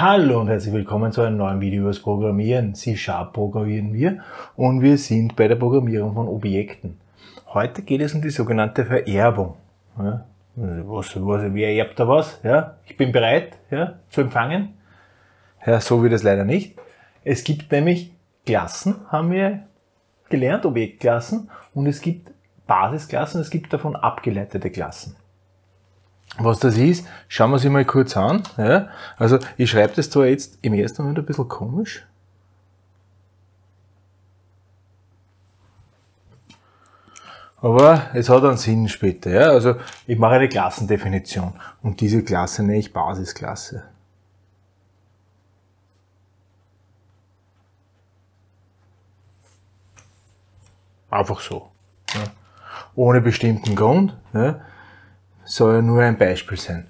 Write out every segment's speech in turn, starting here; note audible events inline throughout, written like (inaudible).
Hallo und herzlich willkommen zu einem neuen Video über das Programmieren. C-Sharp programmieren wir und wir sind bei der Programmierung von Objekten. Heute geht es um die sogenannte Vererbung. Ja, was, was, wer erbt da was? Ja, ich bin bereit ja, zu empfangen. Ja, so wird es leider nicht. Es gibt nämlich Klassen, haben wir gelernt, Objektklassen, und es gibt Basisklassen, es gibt davon abgeleitete Klassen. Was das ist, schauen wir sie mal kurz an. Ja. Also ich schreibe das zwar jetzt im ersten Moment ein bisschen komisch. Aber es hat einen Sinn später. Ja. Also ich mache eine Klassendefinition und diese Klasse nenne ich Basisklasse. Einfach so. Ja. Ohne bestimmten Grund. Ja soll ja nur ein Beispiel sein.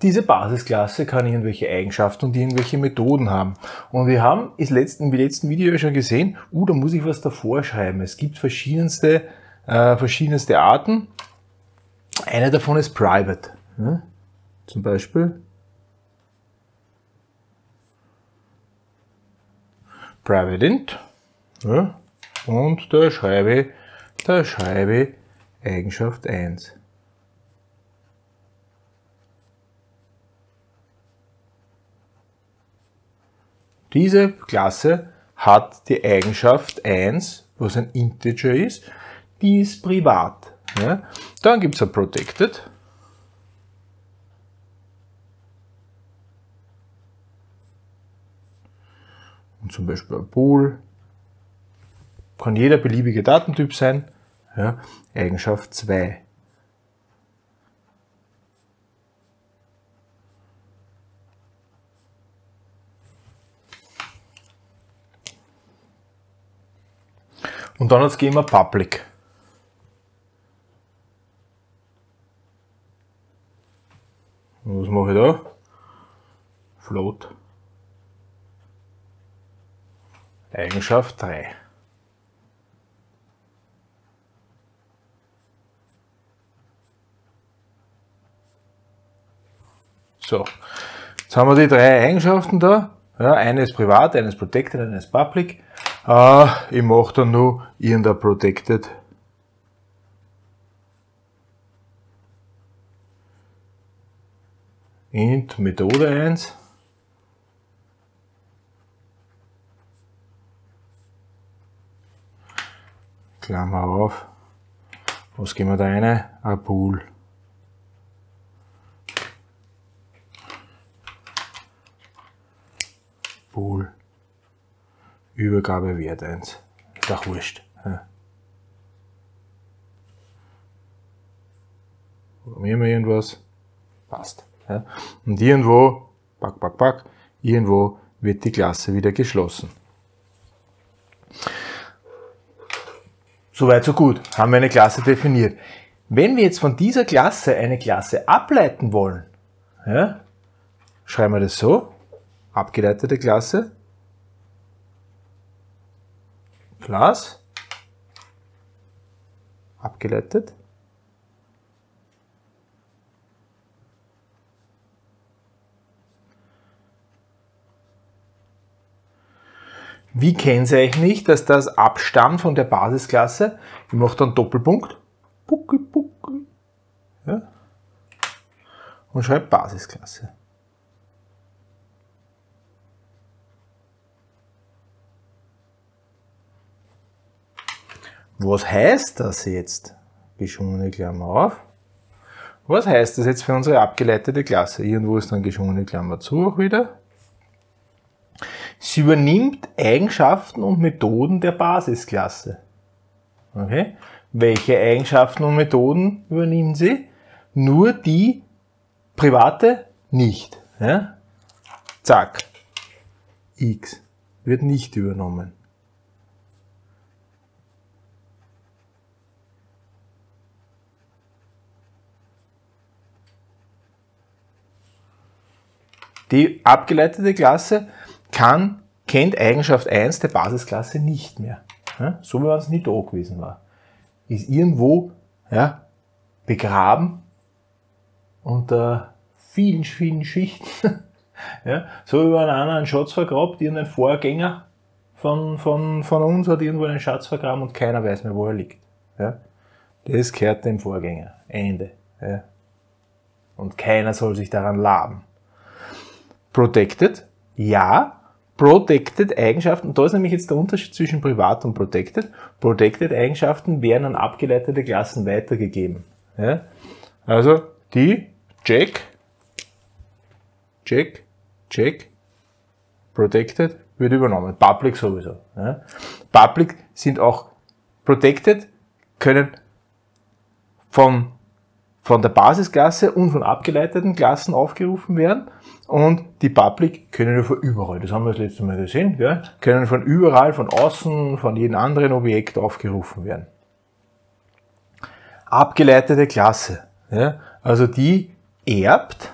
Diese Basisklasse kann irgendwelche Eigenschaften und irgendwelche Methoden haben. Und wir haben ist letzten, im letzten Video schon gesehen, uh, da muss ich was davor schreiben. Es gibt verschiedenste, äh, verschiedenste Arten. Eine davon ist Private. Ja? Zum Beispiel Private int. Ja? Und da schreibe, da schreibe Eigenschaft 1. Diese Klasse hat die Eigenschaft 1, was ein Integer ist, die ist privat. Ja? Dann gibt es ein Protected. Und zum Beispiel ein Pool. Kann jeder beliebige Datentyp sein. Ja? Eigenschaft 2. Und dann hat es Public. Was mache ich da? Float. Eigenschaft 3. So, jetzt haben wir die drei Eigenschaften da. Ja, eine ist privat, eine ist protected, eine ist public. Ah, ich mache dann nur irgendein Protected. Int Methode 1. Klammer auf. Was gehen wir da rein? Ein Pool. Pool. Übergabe Wert 1. Ist auch wurscht. Ja. Programmieren wir irgendwas? Passt. Ja. Und irgendwo, pack, pack, pack, irgendwo wird die Klasse wieder geschlossen. Soweit so gut. Haben wir eine Klasse definiert. Wenn wir jetzt von dieser Klasse eine Klasse ableiten wollen, ja, schreiben wir das so. Abgeleitete Klasse Glas abgeleitet. Wie kennzeichne ich, dass das abstammt von der Basisklasse? Ich mache dann Doppelpunkt Pucki, Pucki, ja, und schreibe Basisklasse. Was heißt das jetzt? Geschwungene Klammer auf. Was heißt das jetzt für unsere abgeleitete Klasse? Irgendwo ist dann geschwungene Klammer zu auch wieder. Sie übernimmt Eigenschaften und Methoden der Basisklasse. Okay? Welche Eigenschaften und Methoden übernimmt sie? Nur die private nicht. Ja? Zack. X wird nicht übernommen. Die abgeleitete Klasse kann, kennt Eigenschaft 1 der Basisklasse nicht mehr. So wie es nicht da gewesen war. Ist irgendwo ja, begraben unter vielen, vielen Schichten (laughs) Ja, so über einer einen Schatz vergrabt, irgendein Vorgänger von, von, von uns hat irgendwo einen Schatz vergraben und keiner weiß mehr, wo er liegt. Ja, das gehört dem Vorgänger. Ende. Ja. Und keiner soll sich daran laben. Protected, ja, Protected Eigenschaften, da ist nämlich jetzt der Unterschied zwischen privat und protected. Protected Eigenschaften werden an abgeleitete Klassen weitergegeben. Ja? Also die check, check, check, protected wird übernommen. Public sowieso. Ja? Public sind auch protected, können von, von der Basisklasse und von abgeleiteten Klassen aufgerufen werden und die Public können ja von überall, das haben wir das letzte Mal gesehen, ja, können von überall, von außen, von jedem anderen Objekt aufgerufen werden. Abgeleitete Klasse, ja, also die erbt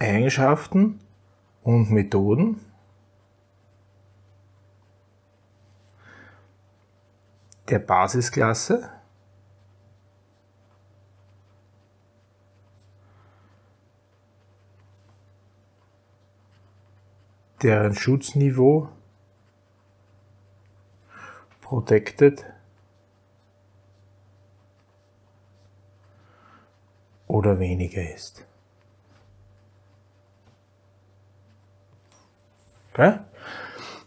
Eigenschaften und Methoden der Basisklasse deren Schutzniveau protected oder weniger ist. Okay?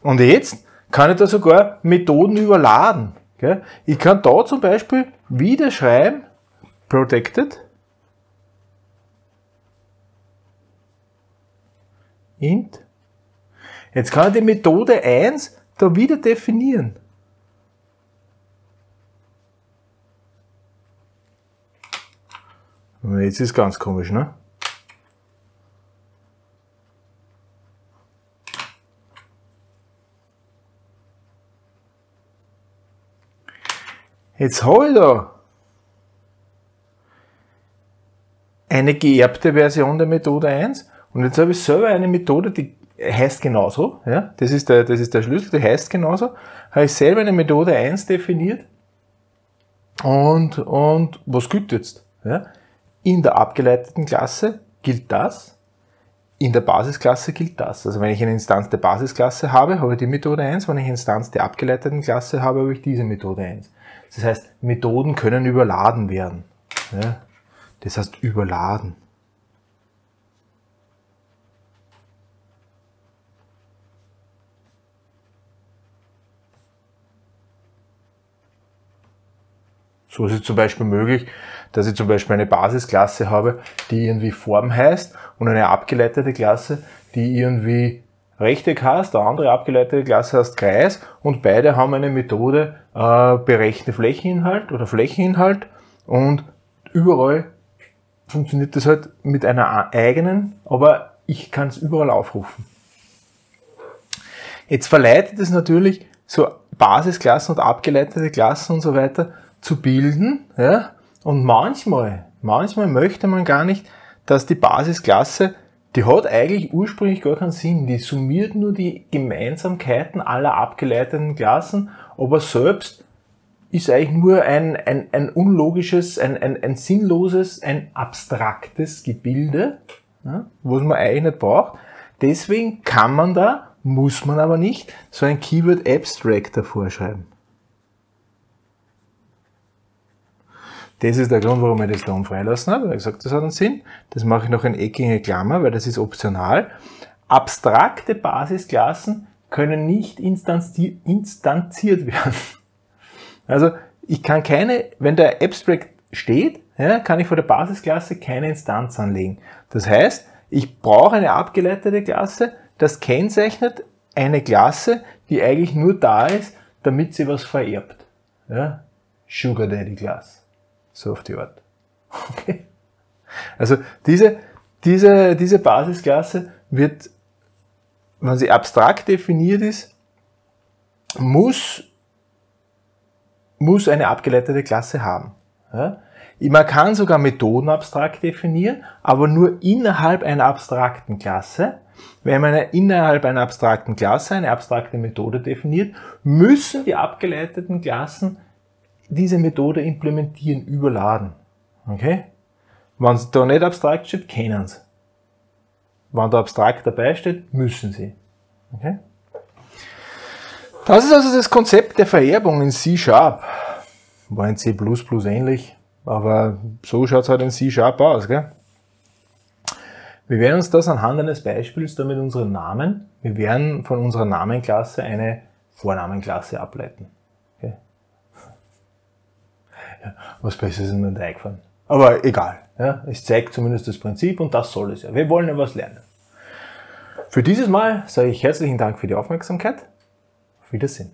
Und jetzt kann ich da sogar Methoden überladen. Okay? Ich kann da zum Beispiel wieder schreiben, protected, int. Jetzt kann ich die Methode 1 da wieder definieren. Jetzt ist ganz komisch, ne? Jetzt habe ich da eine geerbte Version der Methode 1 und jetzt habe ich selber eine Methode, die heißt genauso, ja, das ist der, das ist der Schlüssel, die heißt genauso, habe ich selber eine Methode 1 definiert und, und was gilt jetzt? Ja? In der abgeleiteten Klasse gilt das, in der Basisklasse gilt das. Also wenn ich eine Instanz der Basisklasse habe, habe ich die Methode 1, wenn ich eine Instanz der abgeleiteten Klasse habe, habe ich diese Methode 1. Das heißt, Methoden können überladen werden. Ja? Das heißt überladen. So ist es zum Beispiel möglich, dass ich zum Beispiel eine Basisklasse habe, die irgendwie Form heißt und eine abgeleitete Klasse, die irgendwie Rechteck heißt, eine andere abgeleitete Klasse heißt Kreis und beide haben eine Methode äh, berechne Flächeninhalt oder Flächeninhalt und überall funktioniert das halt mit einer eigenen, aber ich kann es überall aufrufen. Jetzt verleitet es natürlich so Basisklassen und abgeleitete Klassen und so weiter zu bilden, ja, und manchmal, manchmal möchte man gar nicht, dass die Basisklasse die hat eigentlich ursprünglich gar keinen Sinn. Die summiert nur die Gemeinsamkeiten aller abgeleiteten Klassen, aber selbst ist eigentlich nur ein, ein, ein unlogisches, ein, ein, ein sinnloses, ein abstraktes Gebilde, ja, was man eigentlich nicht braucht. Deswegen kann man da, muss man aber nicht, so ein Keyword Abstract vorschreiben. Das ist der Grund, warum ich das da freilassen habe. Ich habe gesagt, das hat einen Sinn. Das mache ich noch in eckige Klammer, weil das ist optional. Abstrakte Basisklassen können nicht instanzi instanziert werden. Also ich kann keine, wenn der Abstract steht, ja, kann ich vor der Basisklasse keine Instanz anlegen. Das heißt, ich brauche eine abgeleitete Klasse, das kennzeichnet eine Klasse, die eigentlich nur da ist, damit sie was vererbt. Ja? Sugar Daddy Class. So auf die Art. Okay. Also diese, diese, diese Basisklasse wird, wenn sie abstrakt definiert ist, muss, muss eine abgeleitete Klasse haben. Ja? Man kann sogar Methoden abstrakt definieren, aber nur innerhalb einer abstrakten Klasse. Wenn man innerhalb einer abstrakten Klasse eine abstrakte Methode definiert, müssen die abgeleiteten Klassen diese Methode implementieren, überladen. Okay? Wenn es da nicht abstrakt steht, kennen sie. Wenn da abstrakt dabei steht, müssen sie. Okay? Das ist also das Konzept der Vererbung in C-Sharp. War in C++ ähnlich, aber so schaut es halt in C-Sharp aus. Gell? Wir werden uns das anhand eines Beispiels da mit unserem Namen, wir werden von unserer Namenklasse eine Vornamenklasse ableiten. Ja, was Besseres ist mir nicht eingefallen. Aber egal. Ja, es zeigt zumindest das Prinzip und das soll es ja. Wir wollen ja was lernen. Für dieses Mal sage ich herzlichen Dank für die Aufmerksamkeit. Auf Wiedersehen.